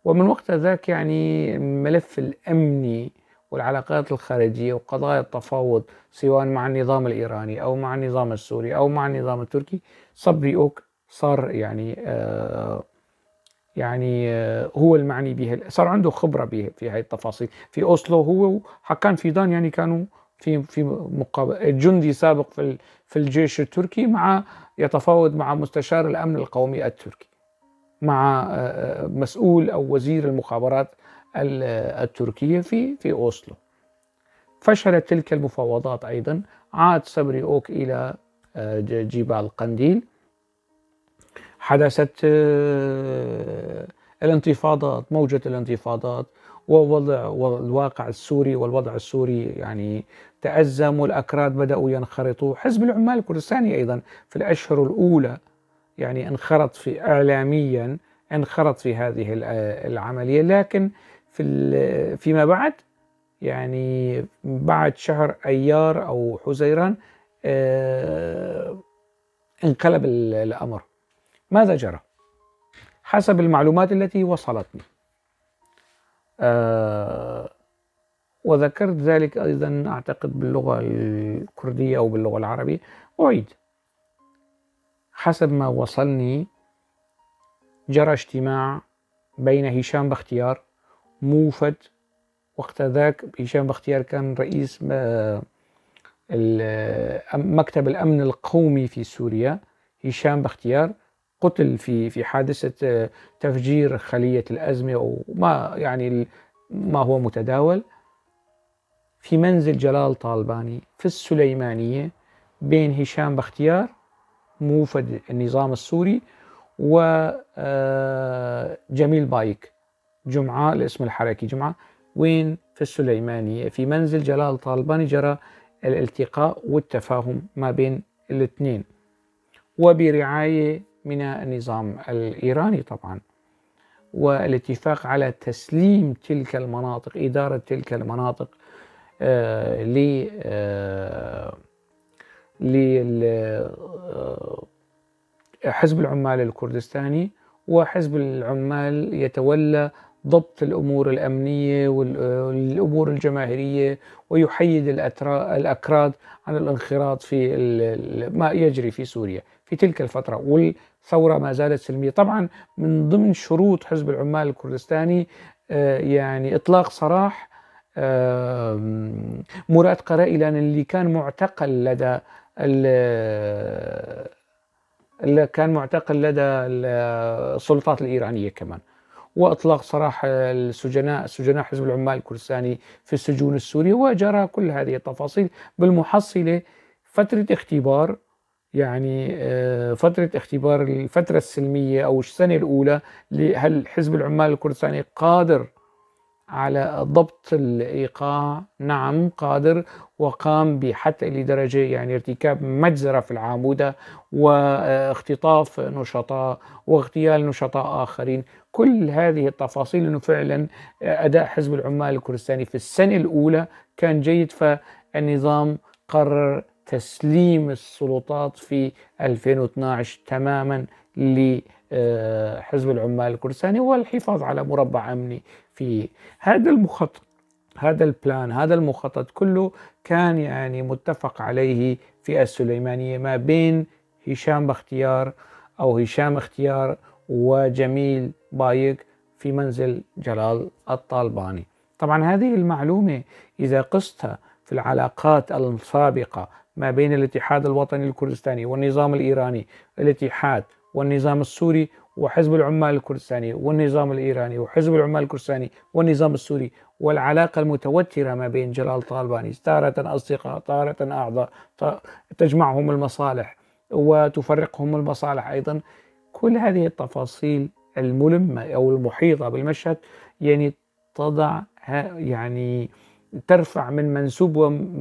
ومن وقت ذاك يعني الملف الأمني والعلاقات الخارجية وقضايا التفاوض سواء مع النظام الإيراني أو مع النظام السوري أو مع النظام التركي صبري أوك صار يعني آه يعني آه، هو المعني به صار عنده خبرة به في هاي التفاصيل. في أوسلو هو حكان فيدان يعني كانوا في في مقابل جندي سابق في في الجيش التركي مع يتفاوض مع مستشار الأمن القومي التركي مع آه، آه، مسؤول أو وزير المخابرات التركية في في أوسلو. فشلت تلك المفاوضات أيضا. عاد صبري أوك إلى جبال قنديل. حدثت آه، الانتفاضات موجة الانتفاضات ووضع الواقع السوري والوضع السوري يعني تأزم والأكراد بدأوا ينخرطوا. حزب العمال الكردستاني أيضا في الأشهر الأولى يعني انخرط في إعلاميا انخرط في هذه العملية. لكن في فيما بعد يعني بعد شهر أيار أو حزيران آه، انقلب الأمر. ماذا جرى؟ حسب المعلومات التي وصلتني. آه، وذكرت ذلك أيضا أعتقد باللغة الكردية أو باللغة العربية. أعيد. حسب ما وصلني جرى اجتماع بين هشام بختيار موفد. وقت ذاك هشام بختيار كان رئيس مكتب الأمن القومي في سوريا. هشام بختيار قتل في في حادثة تفجير خلية الأزمة أو ما يعني ما هو متداول. في منزل جلال طالباني في السليمانية بين هشام بختيار موفد النظام السوري وجميل آه، بايك جمعة الاسم الحركي جمعة. وين؟ في السليمانية. في منزل جلال طالباني جرى الالتقاء والتفاهم ما بين الاثنين. وبرعاية من النظام الإيراني طبعا والاتفاق على تسليم تلك المناطق إدارة تلك المناطق آه ل آه لحزب العمال الكردستاني وحزب العمال يتولى ضبط الأمور الأمنية والامور الجماهيرية ويحيد الأكراد عن الانخراط في ما يجري في سوريا في تلك الفترة. والثوره ما زالت سلمية. طبعا من ضمن شروط حزب العمال الكردستاني آه، يعني إطلاق سراح مراد قرائلان اللي كان معتقل لدى اللي كان معتقل لدى السلطات الإيرانية كمان. وإطلاق سراح السجناء سجناء حزب العمال الكردستاني في السجون السورية. وجرى كل هذه التفاصيل بالمحصلة فترة اختبار يعني آه، فترة اختبار الفترة السلمية أو السنة الأولى هل حزب العمال الكردستاني قادر على ضبط الإيقاع؟ نعم قادر. وقام بحتى لدرجة يعني ارتكاب مجزرة في العامودة واختطاف نشطاء واغتيال نشطاء آخرين. كل هذه التفاصيل أنه فعلا أداء حزب العمال الكردستاني في السنة الأولى كان جيد. فالنظام قرر تسليم السلطات في 2012 تماما لحزب العمال الكردستاني والحفاظ على مربع أمني في هذا المخطط. هذا البلان هذا المخطط كله كان يعني متفق عليه في السليمانية ما بين هشام بختيار أو هشام اختيار وجميل بايك في منزل جلال الطالباني. طبعا هذه المعلومة إذا قستها في العلاقات السابقة ما بين الاتحاد الوطني الكردستاني والنظام الإيراني الاتحاد والنظام السوري وحزب العمال الكردستاني والنظام الإيراني وحزب العمال الكردستاني والنظام السوري والعلاقة المتوترة ما بين جلال طالباني تارة أصدقاء تارة أعضاء تجمعهم المصالح وتفرقهم المصالح أيضا. كل هذه التفاصيل الملمة أو المحيطة بالمشهد يعني تضع يعني ترفع من منسوب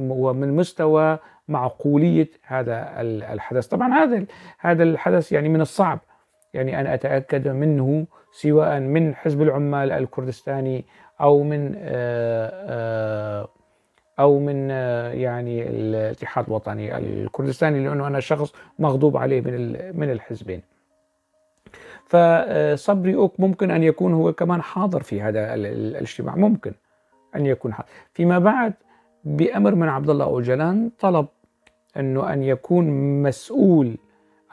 ومن مستوى معقولية هذا الحدث. طبعا هذا هذا الحدث يعني من الصعب. يعني أن أتأكد منه سواء من حزب العمال الكردستاني أو من آه، آه، أو من آه، يعني الاتحاد الوطني الكردستاني لأنه أنا شخص مغضوب عليه من من الحزبين. فصبري أوك ممكن أن يكون هو كمان حاضر في هذا الاجتماع. ممكن أن يكون حاضر. فيما بعد بأمر من عبد الله أوجلان طلب أنه أن يكون مسؤول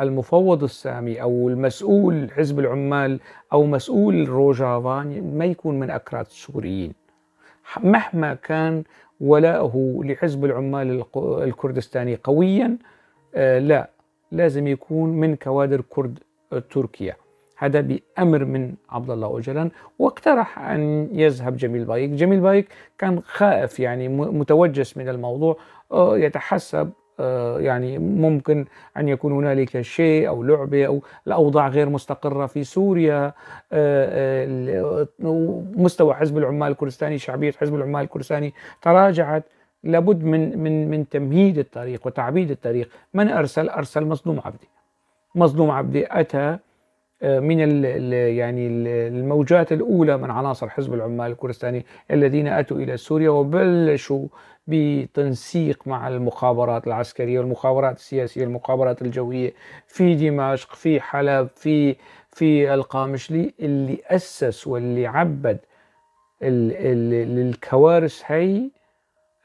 المفوض السامي أو المسؤول حزب العمال أو مسؤول روجافا ما يكون من أكراد السوريين. مهما كان ولاءه لحزب العمال الكردستاني قويا آه، لا لازم يكون من كوادر كرد تركيا. هذا بأمر من عبد الله أوجلان واقترح أن يذهب جميل بايك. جميل بايك كان خائف يعني متوجس من الموضوع آه، يتحسب يعني ممكن أن يكون هنالك شيء أو لعبة أو الأوضاع غير مستقرة في سوريا. آه، آه، مستوى حزب العمال الكردستاني شعبية حزب العمال الكردستاني تراجعت. لابد من من من تمهيد التاريخ وتعبيد التاريخ من أرسل؟ أرسل مصدوم عبدي. مصدوم عبدي أتى من ال يعني الموجات الأولى من عناصر حزب العمال الكردستاني الذين أتوا إلى سوريا وبلشوا بتنسيق مع المخابرات العسكرية والمخابرات السياسية المخابرات الجوية في دمشق في حلب في في القامشلي اللي أسس واللي عبد للكوارث هي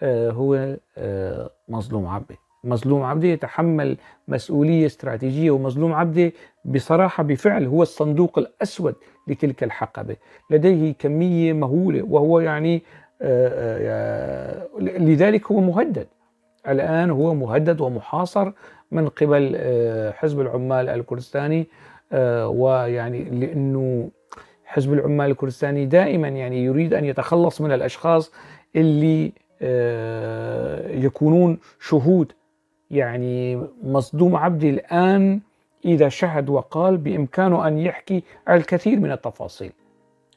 آه، هو آه، مظلوم عبده مظلوم عبده يتحمل مسؤولية استراتيجية ومظلوم عبده بصراحة بفعل هو الصندوق الأسود لتلك الحقبة. لديه كمية مهولة وهو يعني لذلك هو مهدد. الآن هو مهدد ومحاصر من قبل حزب العمال الكردستاني ويعني لأنه حزب العمال الكردستاني دائما يعني يريد أن يتخلص من الأشخاص اللي آه، يكونون شهود. يعني مصدوم عبدي الآن إذا شهد وقال بإمكانه أن يحكي الكثير من التفاصيل.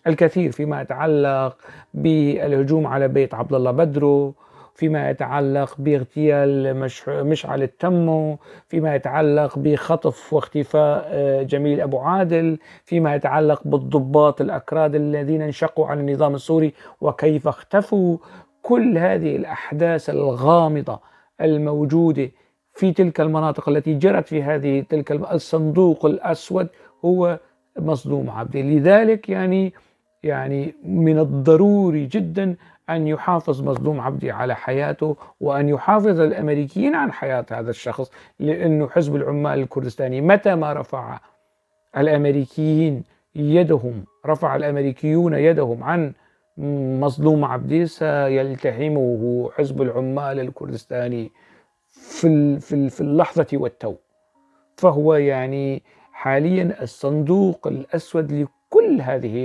الكثير فيما يتعلق بالهجوم على بيت عبد الله بدرو فيما يتعلق باغتيال مشعل التمو فيما يتعلق بخطف واختفاء آه، جميل أبو عادل فيما يتعلق بالضباط الأكراد الذين انشقوا عن النظام السوري وكيف اختفوا. كل هذه الأحداث الغامضة الموجودة في تلك المناطق التي جرت في هذه تلك الصندوق الأسود هو مصدوم عبدي. لذلك يعني يعني من الضروري جدا أن يحافظ مظلوم عبدي على حياته وأن يحافظ الأمريكيين عن حياة هذا الشخص لأنه حزب العمال الكردستاني متى ما رفع الأمريكيين يدهم رفع الأمريكيون يدهم عن مظلوم عبدي سيلتحمه حزب العمال الكردستاني في في اللحظة والتو. فهو يعني حاليا الصندوق الأسود كل هذه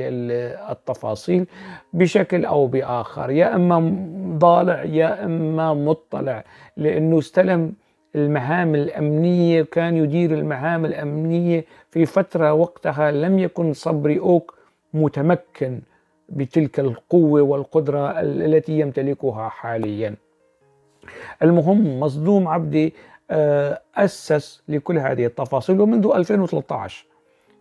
التفاصيل بشكل أو بآخر. يا إما ضالع يا إما مطلع. لأنه استلم المهام الأمنية وكان يدير المهام الأمنية في فترة وقتها لم يكن صبري أوك متمكن بتلك القوة والقدرة التي يمتلكها حاليا. المهم مصدوم عبدي آه، أسس لكل هذه التفاصيل. ومنذ 2013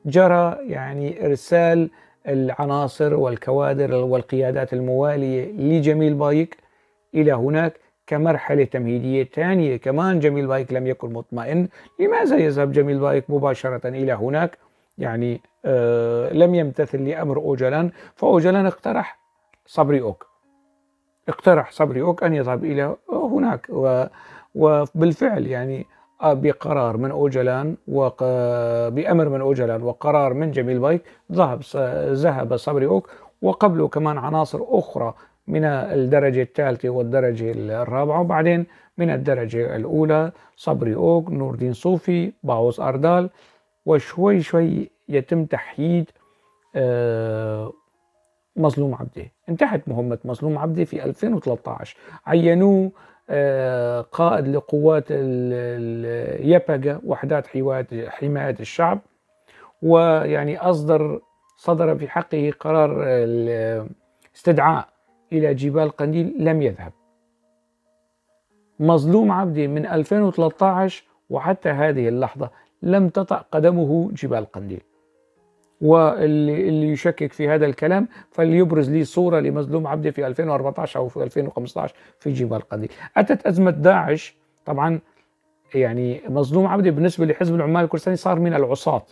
جرى يعني إرسال العناصر والكوادر والقيادات الموالية لجميل بايك إلى هناك كمرحلة تمهيدية ثانية كمان جميل بايك لم يكن مطمئن. لماذا يذهب جميل بايك مباشرة إلى هناك؟ يعني آه لم يمتثل لأمر أوجلان فأوجلان اقترح صبري أوك. اقترح صبري أوك أن يذهب إلى هناك. و وبالفعل يعني بقرار من أوجلان وبأمر من أوجلان وقرار من جميل بايك ذهب ذهب صبري أوك وقبله كمان عناصر أخرى من الدرجة الثالثة والدرجة الرابعة وبعدين من الدرجة الأولى صبري أوك نور الدين صوفي باوس أردال وشوي شوي يتم تحييد آه، مظلوم عبده. انتهت مهمة مظلوم عبده في 2013 عينوه قائد لقوات اليبقة وحدات حماية الشعب. ويعني أصدر صدر في حقه قرار الاستدعاء إلى جبال قنديل لم يذهب. مظلوم عبدي من 2013 وحتى هذه اللحظة لم تطأ قدمه جبال قنديل. واللي اللي يشكك في هذا الكلام فليبرز لي صورة لمظلوم عبده في 2014 أو في 2015 في جبال قنديل أتت أزمة داعش. طبعا يعني مظلوم عبده بالنسبة لحزب العمال الكردستاني صار من العصاة.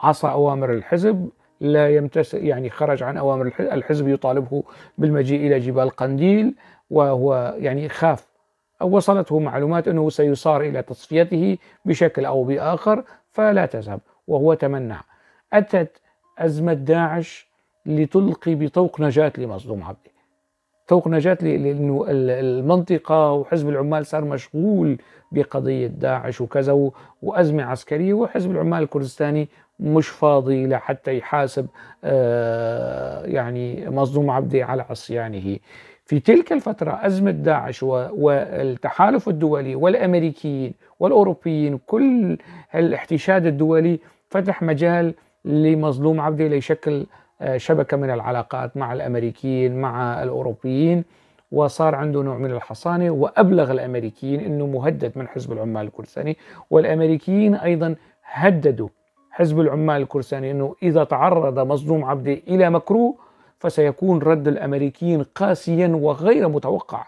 عصى أوامر الحزب لا يمتس يعني خرج عن أوامر الحزب يطالبه بالمجيء إلى جبال قنديل وهو يعني خاف. وصلته معلومات أنه سيصار إلى تصفيته بشكل أو بآخر فلا تذهب. وهو تمنع أتت أزمة داعش لتلقي بطوق نجاة لمظلوم عبده طوق نجاة لأنه المنطقة وحزب العمال صار مشغول بقضية داعش وكذا وأزمة عسكرية وحزب العمال الكردستاني مش فاضي لحتى يحاسب آه، يعني مظلوم عبده على عصيانه. في تلك الفترة أزمة داعش والتحالف الدولي والأمريكيين والأوروبيين كل الاحتشاد الدولي فتح مجال لمظلوم عبده ليشكل آه، شبكة من العلاقات مع الأمريكيين مع الأوروبيين. وصار عنده نوع من الحصانة وأبلغ الأمريكيين أنه مهدد من حزب العمال الكردستاني والأمريكيين أيضا هددوا حزب العمال الكردستاني أنه إذا تعرض مظلوم عبده إلى مكروه فسيكون رد الأمريكيين قاسيا وغير متوقع.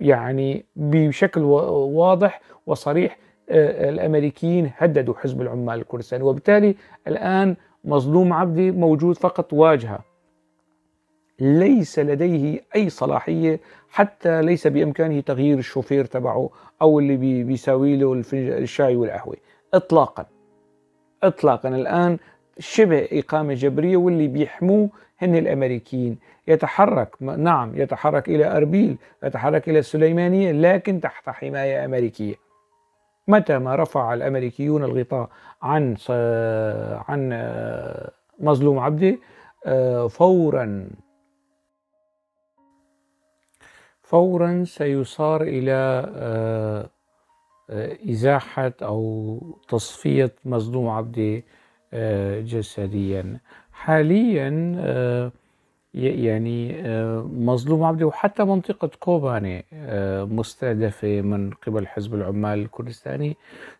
يعني بشكل واضح وصريح الأمريكيين هددوا حزب العمال الكردستاني وبالتالي الآن مظلوم عبدي موجود فقط واجهة. ليس لديه أي صلاحية حتى ليس بإمكانه تغيير الشوفير تبعه أو اللي بيساوي له الشاي والقهوة. إطلاقا. إطلاقا. الآن شبه إقامة جبرية واللي بيحموه هن الأمريكيين. يتحرك نعم يتحرك إلى أربيل يتحرك إلى السليمانية لكن تحت حماية أمريكية. متى ما رفع الأمريكيون الغطاء عن عن مظلوم عبده فورا فورا سيصار إلى إزاحة أو تصفية مظلوم عبده جسديا. حاليا آه، يعني آه، مظلوم عبده وحتى منطقة كوباني آه، مستهدفة من قبل حزب العمال الكردستاني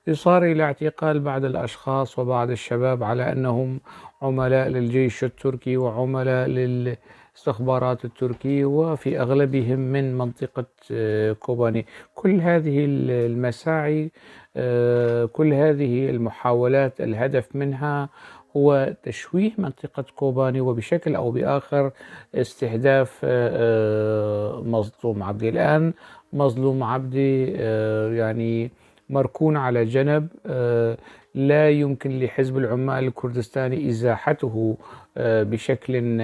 يصار إلى اعتقال بعض الأشخاص وبعض الشباب على أنهم عملاء للجيش التركي وعملاء للاستخبارات التركية وفي أغلبهم من منطقة كوباني. كل هذه المساعي كل هذه المحاولات الهدف منها هو تشويه منطقة كوباني وبشكل أو بآخر استهداف آه، آه، مظلوم عبدي. الآن مظلوم عبدي آه، يعني مركون على جنب لا يمكن لحزب العمال الكردستاني إزاحته بشكل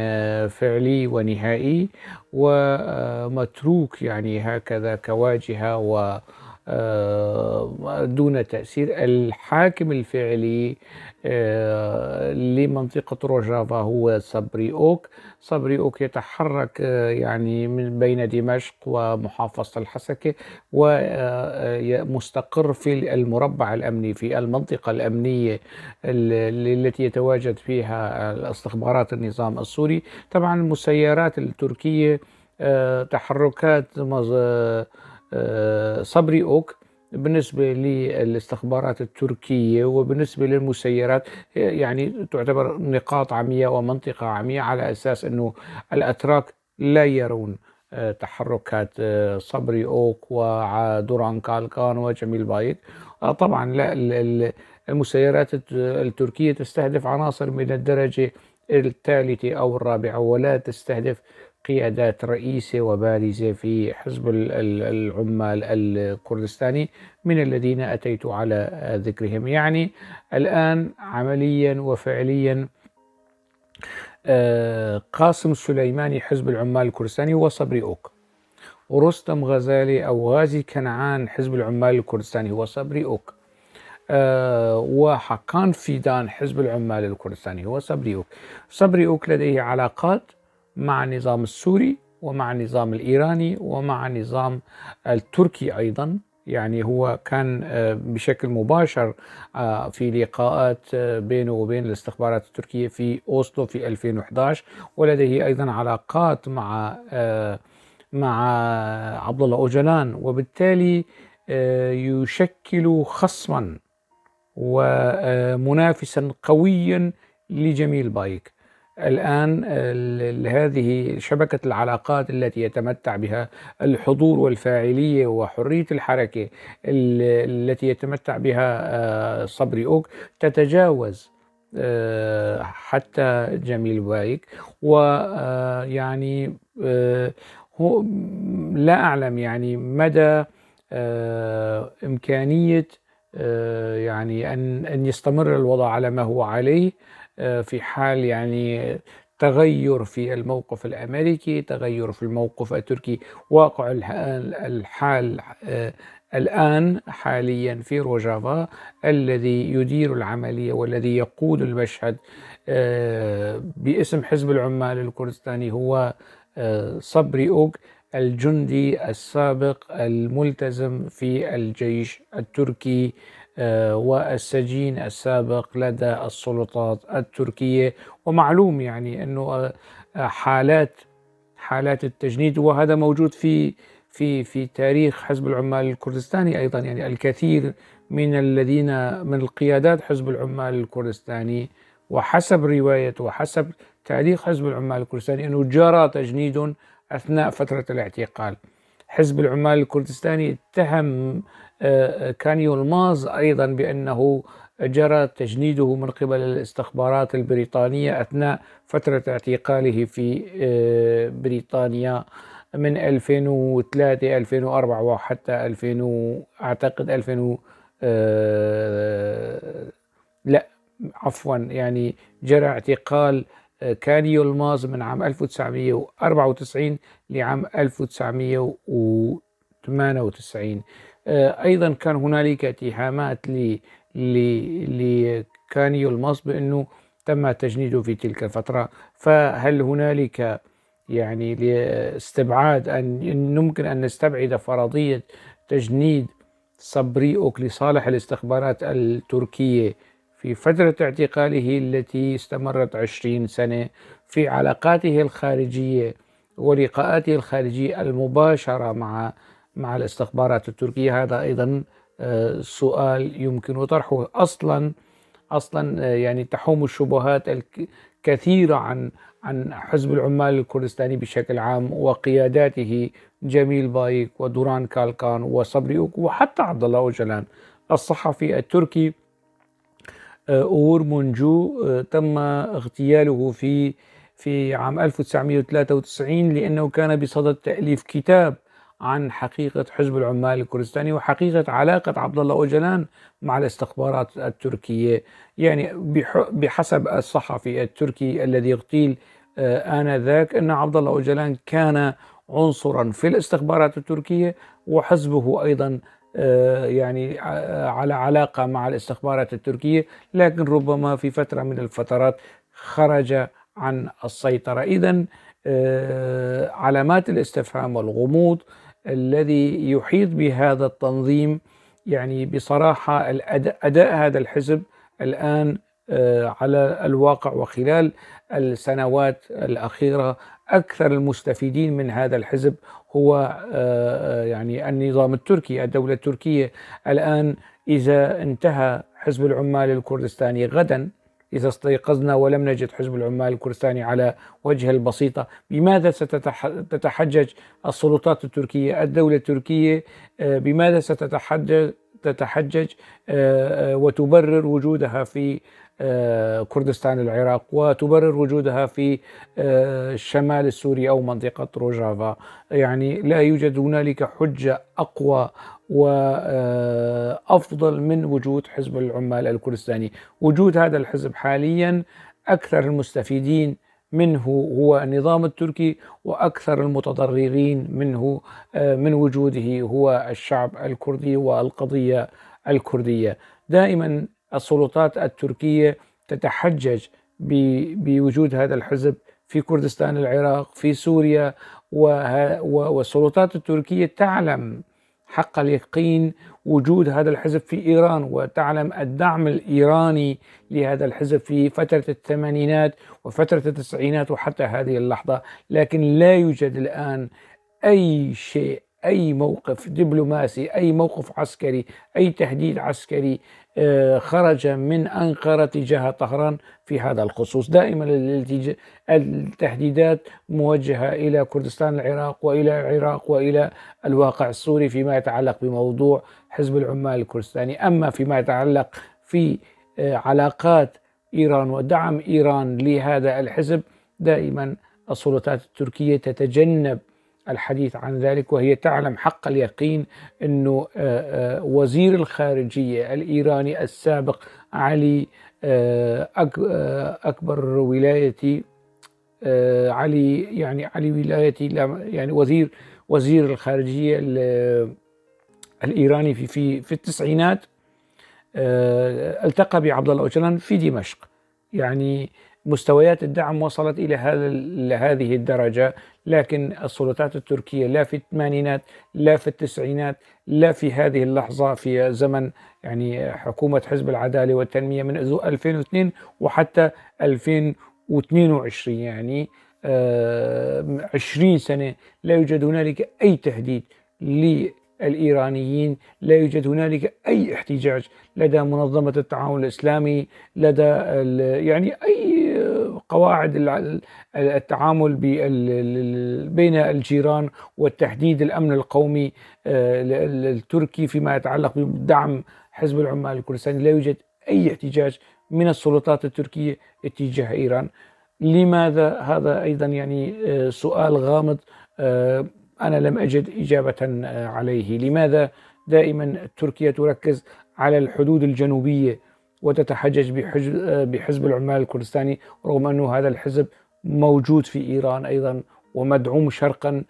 فعلي ونهائي ومتروك يعني هكذا كواجهة و دون تأثير. الحاكم الفعلي لمنطقة روجافا هو صبري أوك صبري أوك يتحرك آه، يعني من بين دمشق ومحافظة الحسكة ومستقر في المربع الأمني في المنطقة الأمنية التي يتواجد فيها استخبارات النظام السوري. طبعا المسيرات التركية آه، تحركات صبري أوك بالنسبة للاستخبارات التركية وبالنسبة للمسيرات يعني تعتبر نقاط عمياء ومنطقة عمياء على أساس أنه الأتراك لا يرون آه، تحركات آه، صبري أوك ودوران كالكان وجميل بايك. آه، طبعا لا المسيرات التركية تستهدف عناصر من الدرجة الثالثة أو الرابعة ولا تستهدف قيادات رئيسة وبارزة في حزب العمال الكردستاني من الذين أتيت على ذكرهم. يعني الآن عمليا وفعليا آه، قاسم السليماني حزب العمال الكردستاني هو صبري أوك. ورستم غزالي أو غازي كنعان حزب العمال الكردستاني هو صبري أوك. أه وحقان فيدان حزب العمال الكردستاني هو صبري أوك. صبري أوك لديه علاقات مع النظام السوري ومع النظام الإيراني ومع النظام التركي أيضا. يعني هو كان آه، بشكل مباشر آه، في لقاءات آه، بينه وبين الاستخبارات التركية في أوسلو في 2011 ولديه أيضا علاقات مع مع عبد الله أوجلان. وبالتالي يشكل خصما ومنافسا قويا لجميل بايك. الآن هذه شبكة العلاقات التي يتمتع بها الحضور والفاعلية وحرية الحركة التي يتمتع بها آه، صبري أوك تتجاوز آه، حتى جميل بايك ويعني آه، هو لا أعلم يعني مدى إمكانية يعني أن أن يستمر الوضع على ما هو عليه. في حال يعني تغير في الموقف الأمريكي، تغير في الموقف التركي، واقع الحال آه، الآن حاليا في روجافا الذي يدير العملية والذي يقود المشهد آه، باسم حزب العمال الكردستاني هو صبري اوك الجندي السابق الملتزم في الجيش التركي آه، والسجين السابق لدى السلطات التركية ومعلوم يعني أنه آه، حالات حالات التجنيد وهذا موجود في في في تاريخ حزب العمال الكردستاني أيضا يعني الكثير من الذين من القيادات حزب العمال الكردستاني وحسب رواية وحسب تاريخ حزب العمال الكردستاني إنه جرى تجنيد أثناء فترة الاعتقال. حزب العمال الكردستاني اتهم آه، كان يلماز أيضا بأنه جرى تجنيده من قبل الاستخبارات البريطانية أثناء فترة اعتقاله في آه، بريطانيا من 2003 2004 وحتى 2000 أعتقد 2000 آه، لا عفوا يعني جرى اعتقال آه، كانيو الماز من عام 1994 لعام 1998 أيضا كان هنالك اتهامات لكانيو الماس بأنه تم تجنيده في تلك الفترة. فهل هنالك يعني لاستبعاد أن ممكن أن نستبعد فرضية تجنيد صبريوك لصالح الاستخبارات التركية في فترة اعتقاله التي استمرت عشرين سنة في علاقاته الخارجية ولقاءاته الخارجية المباشرة مع مع الاستخبارات التركية. هذا أيضا آه، سؤال يمكن طرحه. أصلا أصلا آه، يعني تحوم الشبهات الكثيرة عن عن حزب العمال الكردستاني بشكل عام وقياداته جميل بايك ودوران كالكان وصبري وحتى عبد الله أوجلان. الصحفي التركي آه، أور منجو تم اغتياله في في عام 1993 لأنه كان بصدد تأليف كتاب عن حقيقة حزب العمال الكردستاني وحقيقة علاقة عبد الله أوجلان مع الاستخبارات التركية. يعني بحسب الصحفي التركي الذي اغتيل آه، آنذاك أن عبد الله أوجلان كان عنصرا في الاستخبارات التركية وحزبه أيضا آه، يعني آه، على علاقة مع الاستخبارات التركية. لكن ربما في فترة من الفترات خرج عن السيطرة. إذا علامات الاستفهام والغموض الذي يحيط بهذا التنظيم يعني بصراحة أداء هذا الحزب الآن آه، على الواقع وخلال السنوات الأخيرة أكثر المستفيدين من هذا الحزب هو آه، آه، يعني النظام التركي الدولة التركية. الآن إذا انتهى حزب العمال الكردستاني غدا إذا استيقظنا ولم نجد حزب العمال الكردستاني على وجه البسيطة بماذا ستتحجج السلطات التركية الدولة التركية؟ آه، بماذا ستتحجج تتحجج آه، آه، وتبرر وجودها في كردستان العراق وتبرر وجودها في الشمال السوري أو منطقة روجافا؟ يعني لا يوجد هنالك حجة أقوى وأفضل من وجود حزب العمال الكردستاني. وجود هذا الحزب حاليا أكثر المستفيدين منه هو النظام التركي وأكثر المتضررين منه من وجوده هو الشعب الكردي والقضية الكردية. دائما السلطات التركية تتحجج بوجود هذا الحزب في كردستان العراق في سوريا والسلطات التركية تعلم حق اليقين وجود هذا الحزب في إيران وتعلم الدعم الإيراني لهذا الحزب في فترة الثمانينات وفترة التسعينات وحتى هذه اللحظة، لكن لا يوجد الآن أي شيء أي موقف دبلوماسي، أي موقف عسكري، أي تهديد عسكري آه، خرج من أنقرة تجاه طهران في هذا الخصوص. دائما التهديدات موجهة إلى كردستان العراق وإلى العراق وإلى الواقع السوري فيما يتعلق بموضوع حزب العمال الكردستاني. أما فيما يتعلق في آه، علاقات إيران ودعم إيران لهذا الحزب دائما السلطات التركية تتجنب الحديث عن ذلك وهي تعلم حق اليقين إنه آه، آه، وزير الخارجية الإيراني السابق علي آه، أكبر ولاية علي يعني علي ولايتي يعني وزير وزير الخارجية الإيراني في في في التسعينات التقى بعبد الله اوجلان في دمشق. يعني مستويات الدعم وصلت إلى هذه الدرجة لكن السلطات التركية لا في الثمانينات لا في التسعينات لا في هذه اللحظة في زمن يعني حكومة حزب العدالة والتنمية من 2002 وحتى 2022 يعني 20 آه، سنة لا يوجد هنالك أي تهديد الإيرانيين لا يوجد هنالك أي احتجاج لدى منظمة التعاون الإسلامي لدى يعني أي قواعد التعامل بين الجيران والتحديد الأمن القومي آه، التركي فيما يتعلق بدعم حزب العمال الكردستاني. لا يوجد أي احتجاج من السلطات التركية اتجاه إيران. لماذا؟ هذا أيضا يعني آه، سؤال غامض آه، أنا لم أجد إجابة آه، عليه. لماذا دائما تركيا تركز على الحدود الجنوبية وتتحجج بحزب العمال الكردستاني رغم أنه هذا الحزب موجود في إيران أيضا ومدعوم شرقا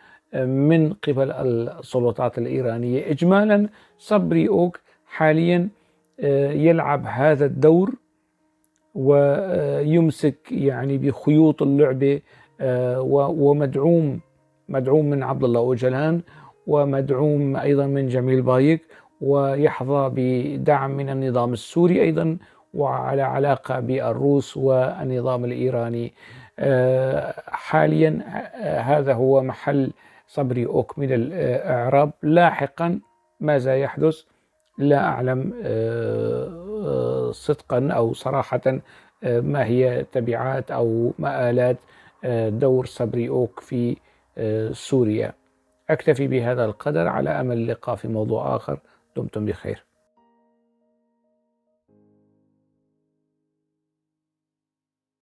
من قبل السلطات الإيرانية. إجمالا صبري أوك حاليا يلعب هذا الدور ويمسك يعني بخيوط اللعبة آه، ومدعوم مدعوم من عبد الله أوجلان ومدعوم أيضا من جميل بايك ويحظى بدعم من النظام السوري أيضا وعلى علاقة بالروس والنظام الإيراني. آه، حاليا آه، هذا هو محل صبري أوك من الإعراب. لاحقا ماذا يحدث لا أعلم صدقا أو صراحة آه، ما هي تبعات أو مآلات آه، دور صبري أوك في آه، سوريا. أكتفي بهذا القدر على أمل اللقاء في موضوع آخر. دمتم بخير.